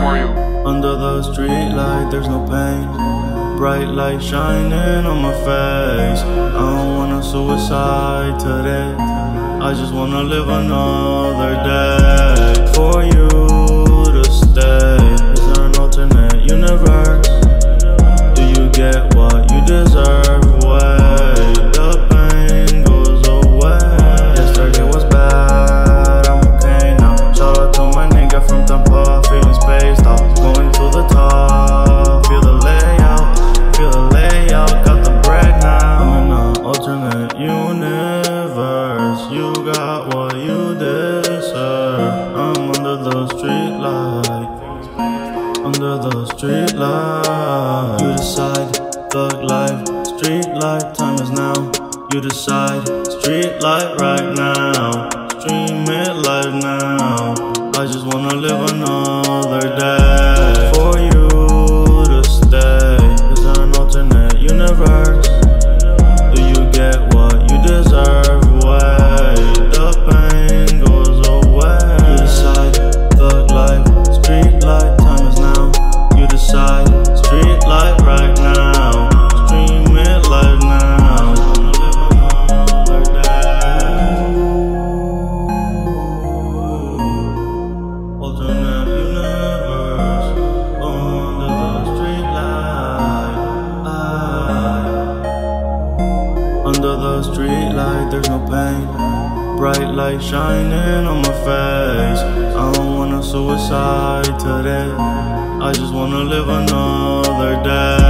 Under the street light, there's no pain. Bright light shining on my face. I don't wanna suicide today. I just wanna live another day. Under the street light. You decide, thug life, street light, time is now. You decide, street light right now. Stream it live now. I just wanna live another Under the street light, there's no pain. Bright light shining on my face. I don't wanna suicide today. I just wanna live another day.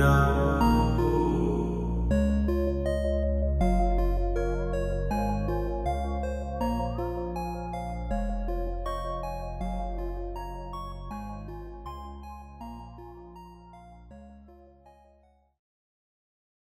Yeah.